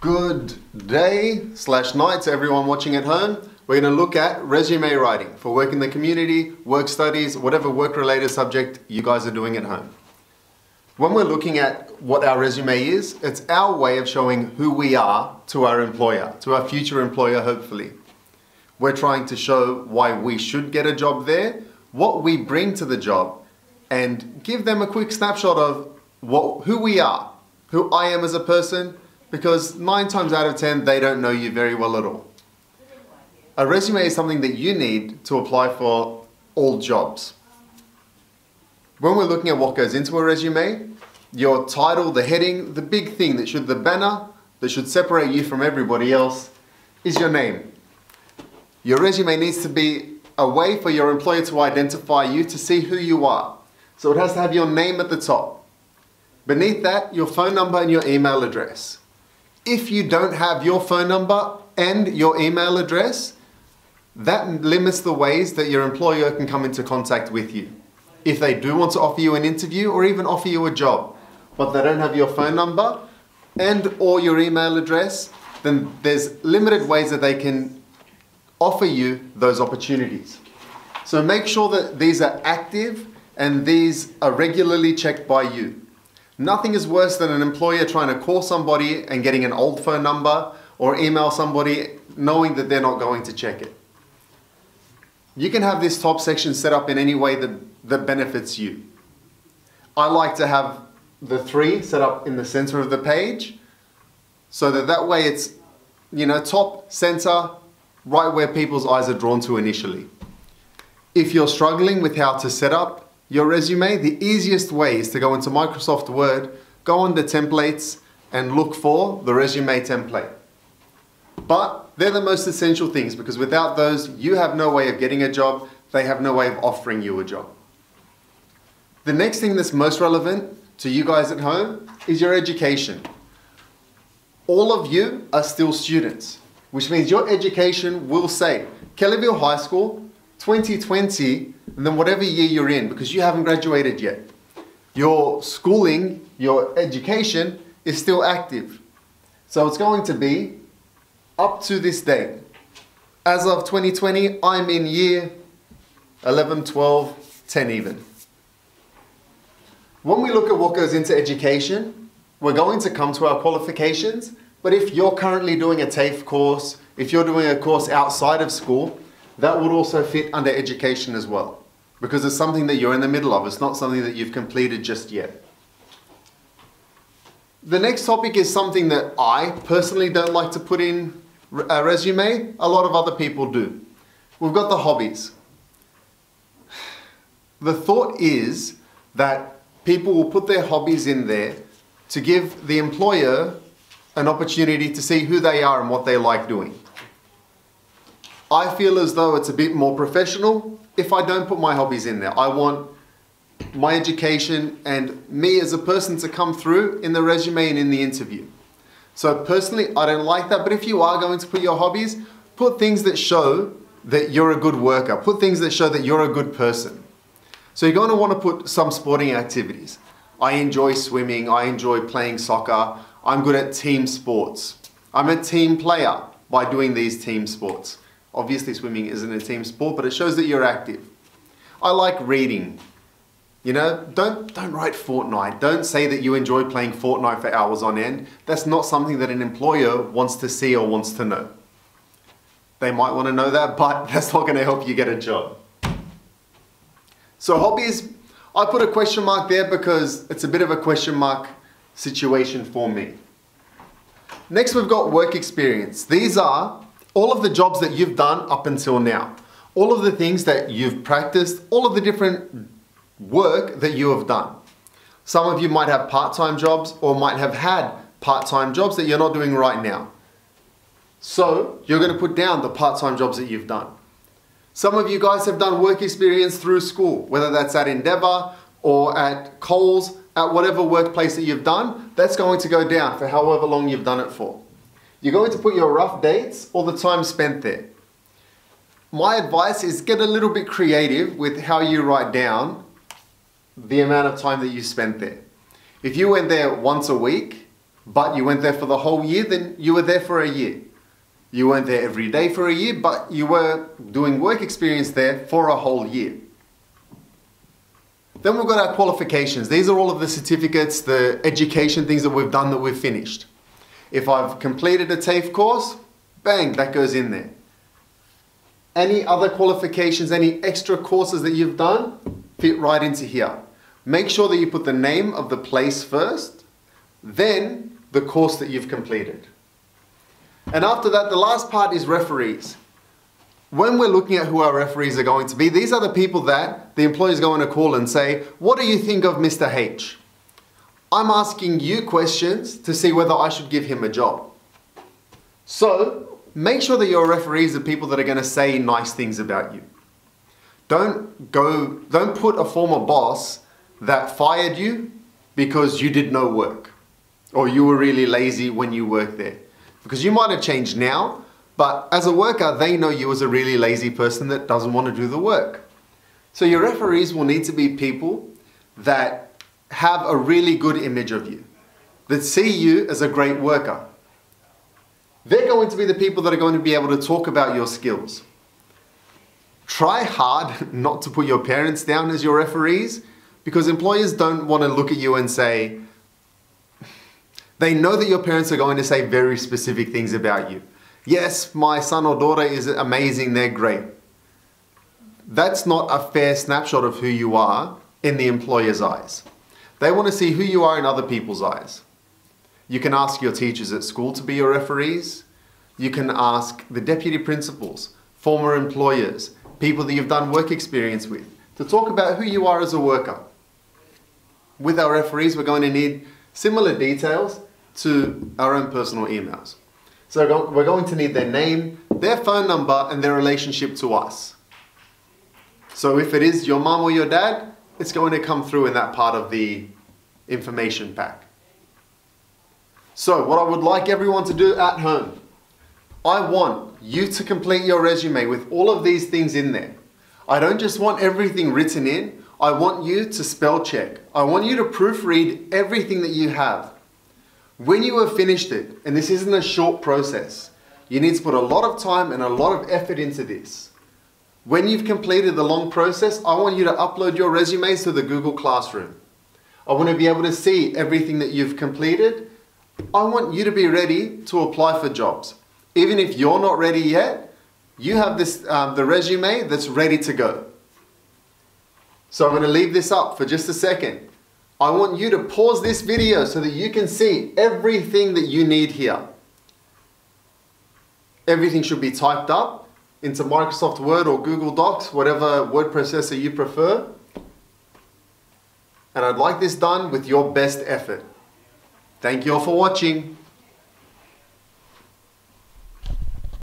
Good day slash night to everyone watching at home. We're going to look at resume writing for work in the community, work studies, whatever work related subject you guys are doing at home. When we're looking at what our resume is, it's our way of showing who we are to our employer, to our future employer, hopefully. We're trying to show why we should get a job there, what we bring to the job, and give them a quick snapshot of what, who we are, who I am as a person, because nine times out of ten, they don't know you very well at all. A resume is something that you need to apply for all jobs. When we're looking at what goes into a resume, your title, the heading, the big thing that should, the banner that should separate you from everybody else is your name. Your resume needs to be a way for your employer to identify you, to see who you are. So it has to have your name at the top. Beneath that, your phone number and your email address. If you don't have your phone number and your email address, that limits the ways that your employer can come into contact with you. If they do want to offer you an interview or even offer you a job, but they don't have your phone number and or your email address, then there's limited ways that they can offer you those opportunities. So make sure that these are active and these are regularly checked by you. Nothing is worse than an employer trying to call somebody and getting an old phone number or email somebody knowing that they're not going to check it. You can have this top section set up in any way that, that benefits you. I like to have the three set up in the center of the page so that that way it's, you know, top, center, right where people's eyes are drawn to initially. If you're struggling with how to set up your resume, the easiest way is to go into Microsoft Word, go under templates and look for the resume template. But they're the most essential things because without those, you have no way of getting a job, they have no way of offering you a job. The next thing that's most relevant to you guys at home is your education. All of you are still students, which means your education will say Kellyville High School 2020 and then whatever year you're in because you haven't graduated yet. Your schooling, your education is still active. So it's going to be up to this date. As of 2020, I'm in year 11, 12, 10 even. When we look at what goes into education, we're going to come to our qualifications, but if you're currently doing a TAFE course, if you're doing a course outside of school, that would also fit under education as well. Because it's something that you're in the middle of, it's not something that you've completed just yet. The next topic is something that I personally don't like to put in a resume, a lot of other people do. We've got the hobbies. The thought is that people will put their hobbies in there to give the employer an opportunity to see who they are and what they like doing. I feel as though it's a bit more professional if I don't put my hobbies in there. I want my education and me as a person to come through in the resume and in the interview. So personally, I don't like that, but if you are going to put your hobbies, put things that show that you're a good worker. Put things that show that you're a good person. So you're going to want to put some sporting activities. I enjoy swimming, I enjoy playing soccer, I'm good at team sports. I'm a team player by doing these team sports. Obviously swimming isn't a team sport, but it shows that you're active. I like reading. You know, don't, don't write Fortnite. Don't say that you enjoy playing Fortnite for hours on end. That's not something that an employer wants to see or wants to know. They might want to know that, but that's not going to help you get a job. So hobbies, I put a question mark there because it's a bit of a question mark situation for me. Next, we've got work experience. These are all of the jobs that you've done up until now. All of the things that you've practiced, all of the different work that you have done. Some of you might have part-time jobs or might have had part-time jobs that you're not doing right now. So you're going to put down the part-time jobs that you've done. Some of you guys have done work experience through school, whether that's at Endeavour or at Coles, at whatever workplace that you've done, that's going to go down for however long you've done it for. You're going to put your rough dates or the time spent there. My advice is get a little bit creative with how you write down the amount of time that you spent there. If you went there once a week, but you went there for the whole year, then you were there for a year. You weren't there every day for a year, but you were doing work experience there for a whole year. Then we've got our qualifications. These are all of the certificates, the education things that we've done that we've finished. If I've completed a TAFE course, bang, that goes in there. Any other qualifications, any extra courses that you've done, fit right into here. Make sure that you put the name of the place first, then the course that you've completed. And after that, the last part is referees. When we're looking at who our referees are going to be, these are the people that the employer is going to call and say, What do you think of Mr. H? I'm asking you questions to see whether I should give him a job. So make sure that your referees are people that are going to say nice things about you. Don't go, don't put a former boss that fired you because you did no work or you were really lazy when you worked there. Because you might have changed now, but as a worker, they know you as a really lazy person that doesn't want to do the work. So your referees will need to be people that have a really good image of you, that see you as a great worker. They're going to be the people that are going to be able to talk about your skills. Try hard not to put your parents down as your referees because employers don't want to look at you and say, they know that your parents are going to say very specific things about you. Yes, my son or daughter is amazing, they're great. That's not a fair snapshot of who you are in the employer's eyes. They want to see who you are in other people's eyes. You can ask your teachers at school to be your referees. You can ask the deputy principals, former employers, people that you've done work experience with, to talk about who you are as a worker. With our referees, we're going to need similar details to our own personal emails. So we're going to need their name, their phone number, and their relationship to us. So if it is your mom or your dad, it's going to come through in that part of the information pack. So what I would like everyone to do at home, I want you to complete your resume with all of these things in there. I don't just want everything written in, I want you to spell check. I want you to proofread everything that you have. When you have finished it, and this isn't a short process, you need to put a lot of time and a lot of effort into this. When you've completed the long process, I want you to upload your resumes to the Google Classroom. I want to be able to see everything that you've completed. I want you to be ready to apply for jobs. Even if you're not ready yet, you have this, um, the resume that's ready to go. So I'm going to leave this up for just a second. I want you to pause this video so that you can see everything that you need here. Everything should be typed up into Microsoft Word or Google Docs, whatever word processor you prefer. And I'd like this done with your best effort. Thank you all for watching.